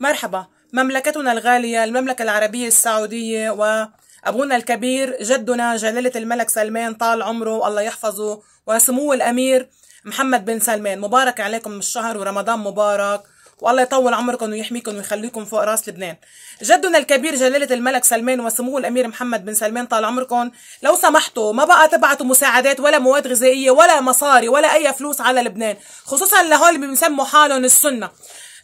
مرحبا. مملكتنا الغالية المملكة العربية السعودية وأبونا الكبير جدنا جلالة الملك سلمان طال عمره والله يحفظه وسمو الأمير محمد بن سلمان. مبارك عليكم الشهر ورمضان مبارك والله يطول عمركم ويحميكم ويخليكم فوق راس لبنان. جدنا الكبير جلالة الملك سلمان وسمو الأمير محمد بن سلمان طال عمركم لو سمحتوا ما بقى تبعتوا مساعدات ولا مواد غذائية ولا مصاري ولا أي فلوس على لبنان خصوصا لهول اللي بيسموا حالهم السنة.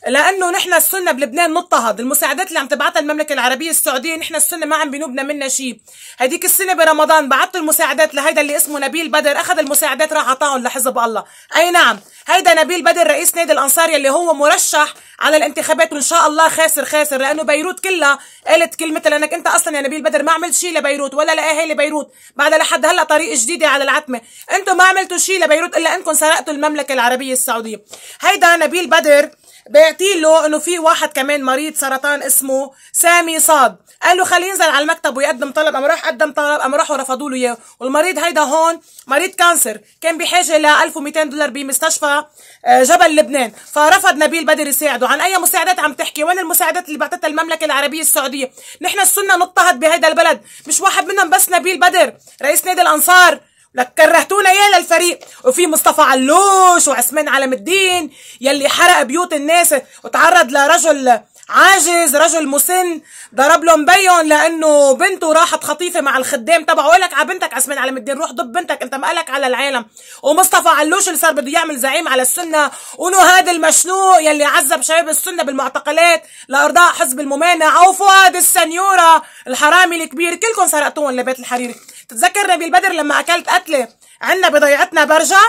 لأنه نحن السنة بلبنان نضطهد المساعدات اللي عم تبعتها المملكة العربية السعودية نحن السنة ما عم بينوبنا منها شيء هديك السنة برمضان بعثت المساعدات لهيدا اللي اسمه نبيل بدر. أخذ المساعدات راح عطاهم لحزب الله. أي نعم هيدا نبيل بدر رئيس نادي الأنصار يلي هو مرشح على الانتخابات وإن شاء الله خاسر خاسر لأنه بيروت كلها قالت كلمتها لأنك أنت أصلا يا نبيل بدر ما عملت شيء لبيروت. ولا لاهالي بيروت بعد لحد هلأ طريق جديدة على العتمة. أنتم ما عملتوا شيء لبيروت إلا أنكم سرقتوا المملكة العربية السعودية. هيدا نبيل بدر بيعطي له إنه في واحد كمان مريض سرطان اسمه سامي صاد. قال له خليه ينزل على المكتب ويقدم طلب. قام راح قدم طلب قام راحوا رفضوا له إياه. والمريض هيدا هون مريض كانسر كان بحاجة ل 1200 دولار بمستشفى جبل لبنان. فرفض نبيل بدر يساعده. عن أي مساعدات عم تحكي؟ وين المساعدات اللي بعتتها المملكة العربية السعودية؟ نحن السنة نضطهد بهيدا البلد. مش واحد منهم بس نبيل بدر رئيس نادي الأنصار. لك كرهتونا يا للفريق. وفي مصطفى علوش وعثمان علم الدين يلي حرق بيوت الناس وتعرض لرجل عاجز رجل مسن ضرب له مبين لأنه بنته راحت خطيفة مع الخدام تبعه. لك على بنتك عثمان علم الدين روح ضب بنتك انت مالك على العالم. ومصطفى علوش اللي صار بده يعمل زعيم على السنة. ونهاد المشنوق يلي عذب شباب السنة بالمعتقلات لإرضاء حزب الممانعة. وفؤاد السنيورة الحرامي الكبير كلكم سرقتوهم لبيت الحريري. تتذكر نبيل بدر لما أكلت قتله عنا بضيعتنا برجع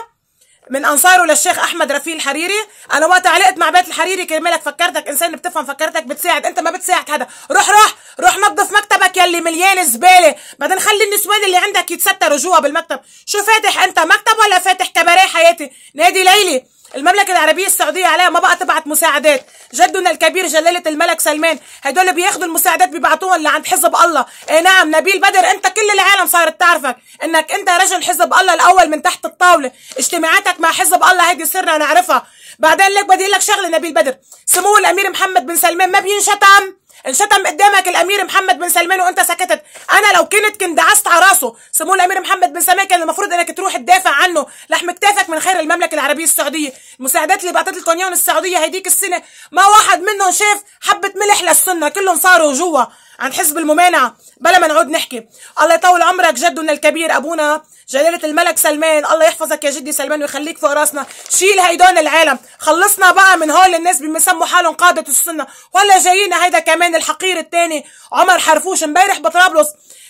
من أنصاره للشيخ أحمد رفيق الحريري. أنا وقت علقت مع بيت الحريري كرمالك فكرتك إنسان بتفهم فكرتك بتساعد. أنت ما بتساعد هذا روح روح روح نظف مكتبك يلي مليان زبالة. بعدين خلي النسوان اللي عندك يتستروا جوا بالمكتب. شو فاتح أنت مكتب ولا فاتح كباريه حياتي؟ نادي ليلي. المملكة العربية السعودية عليها ما بقى تبعت مساعدات. جدنا الكبير جلالة الملك سلمان هدول بياخدوا المساعدات بيبعتوها لعند حزب الله. اي نعم نبيل بدر أنت كل العالم صارت تعرفك إنك أنت رجل حزب الله الأول من تحت الطاولة. اجتماعاتك مع حزب الله هيدي سرنا نعرفها. بعدين لك بدي لك شغلة نبيل بدر. سمو الأمير محمد بن سلمان ما بينشتم. انشتم قدامك الأمير محمد بن سلمان وأنت سكتت أنا لو كنت كنت دعست على راسه. سمو الأمير محمد بن سلمان كان المفروض إنك تروح تدافع عنه. لحم كتافك من خير المملكة العربية السعودية. المساعدات اللي بعتت اياهم السعودية هيديك السنة. ما واحد منهم شاف حبة ملح للسنة. كلهم صاروا جوا. عن حزب الممانعة. بلا ما نعود نحكي. الله يطول عمرك جدنا الكبير أبونا جلالة الملك سلمان. الله يحفظك يا جدي سلمان ويخليك فوق راسنا. شيل هيدون العالم. خلصنا بقى من هول الناس بيسموا حالهم قادة السنة. ولا جايين هيدا كمان الحقير التاني. عمر حرفوش امبارح بطرابلس.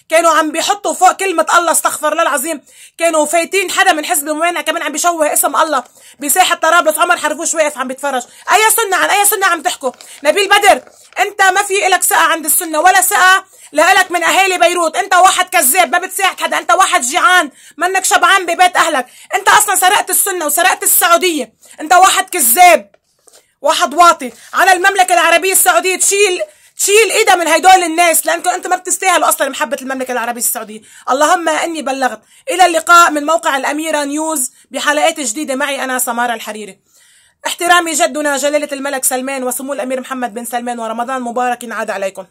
كانوا عم بيحطوا فوق كلمة الله استغفر الله العظيم. كانوا فايتين حدا من حزب الممانع كمان عم بيشوه اسم الله. بساحة طرابلس عمر حرفوش واقف عم بيتفرج. أي سنة عن أي سنة عم تحكوا؟ نبيل بدر أنت ما في إلك ثقة عند السنة ولا ثقة لإلك من أهالي بيروت. أنت واحد كذاب ما بتساعد حدا. أنت واحد جيعان منك شبعان ببيت أهلك. أنت أصلا سرقت السنة وسرقت السعودية. أنت واحد كذاب واحد واطي. على المملكة العربية السعودية تشيل تشيل إيدها من هيدول الناس لأنكم أنتم ما بتستاهلوا أصلا محبة المملكة العربية السعودية. اللهم إني بلغت. إلى اللقاء من موقع الأميرة نيوز بحلقات جديدة معي أنا سمارة الحريري. احترامي جدنا جلالة الملك سلمان وسمو الأمير محمد بن سلمان ورمضان مبارك عاد عليكم.